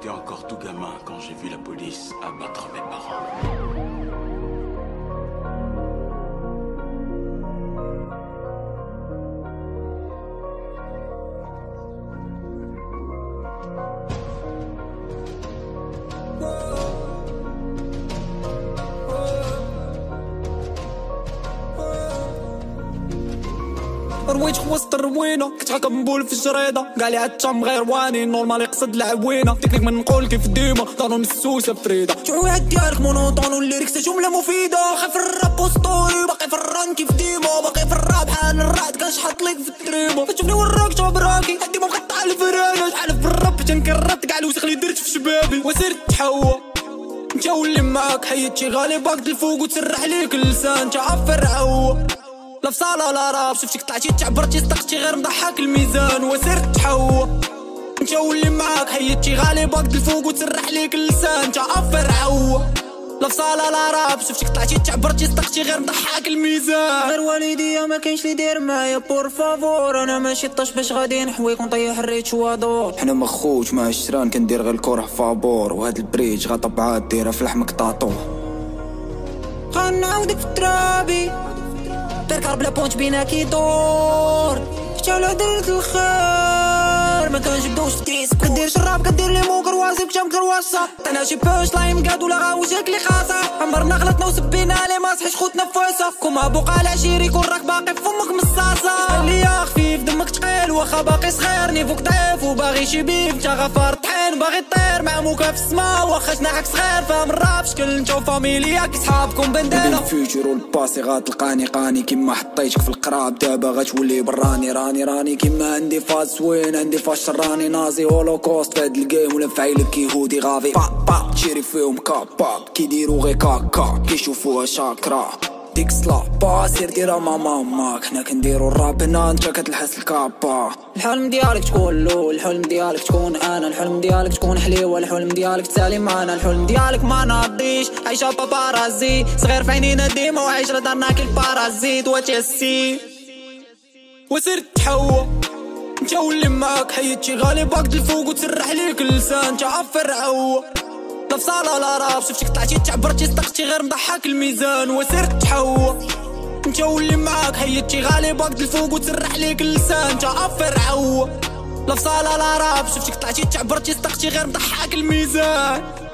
J'étais encore tout gamin quand j'ai vu la police abattre mes parents. رويت وسط الروينة. كنت مبول في الجريدة. قال لي عالتم غير واني نورمال يقصد العوينه ديك من نقول كيف ديما. دارو مسوسه فريدة. شعوات ديالك مونوطون والليركس جملة مفيدة. خاف الراب وسطوري باقي في الران كيف ديما. باقي في الراب بحال الرعد. كنشحط ليك في التريبة. فتشوفني وراك شباب راكي. عندي مقطع الفرانة. شحال بالراب تنكرت كاع الوسخ اللي درت في شبابي. وسرت تحوى انت واللي معاك. حيدتي غالي باك الفوق وتسرح ليك اللسان. تعفر عوى لا في صالة لا راب شفتك طلعتي تعبرتي صدقتي غير مضحك الميزان وسرت تحوى انت واللي معاك حيدتي غالي باقد الفوق وتسرح ليك اللسان. تعفر عوى لا في صالة لا راب شفتك طلعتي تعبرتي صدقتي غير مضحك الميزان. غير والديا ما كاينش اللي داير معايا بور فافور. أنا ماشي طاش باش غادي نحويك ونطيح الريت شوادور حنا مخوت مع الشران كندير غير الكره فابور وهاد البريج غطبعات دايرة في لحمك طاطو غنعاودك في الترابي. تركر بلا بونش بينا كيدور حتى ولا درت الخير ما كنجبدوش كيس كدير شراب كدير لي مو كرواسي بكتام كرواسة أنا شي بوش لايم قاد ولا غاوجك لي خاصة عمرنا غلطنا وسبينا لي ما صحيش خوتنا فوسة كوما بوقا على شيري يكون واخا باقي صغير نيفوك ضعيف وباغي شي بيف. انت غفار طحين باغي طير مع موكا في السما. واخا شناعك صغير فاهم الراب. شكل انت وفاميلياك صحابكم بندانة الفيوتشر والباسي غتلقاني قاني. كيما حطيتك في القراب دابا غتولي براني. راني راني كيما عندي فاز. زوين عندي فاز؟ شراني نازي. هولوكوست في هاد الجيم ولا فعيلك يهودي غافي. با با تشيري فيهم كاباب كيديرو غي كاكا كيشوفوها شاكرا. ديك سلا با سير ديرها مع ماماك حنا كنديرو الراب هنا انت كتلحس الكابا. الحلم ديالك تكون لول الحلم ديالك تكون أنا. الحلم ديالك تكون حليوة الحلم ديالك تسالي معنا الحلم ديالك ما ناضيش عايشة بابارازي صغير في عينينا ديما وعايش دارنا كي البارازيت وتيسي وسرت تحوى. انت واللي معاك غالي باقد الفوق وتسرح ليك اللسان تعفر عوى. صالة لا راب شفتك طلعتي تعبرتي صدقتي غير مضحك الميزان. وسرت تحوى انت واللي معاك حيدتي غالي باقد الفوق وتسرح ليك اللسان. تعفر عوى لا في صالة لا راب شفتك طلعتي تعبرتي صدقتي غير مضحك الميزان.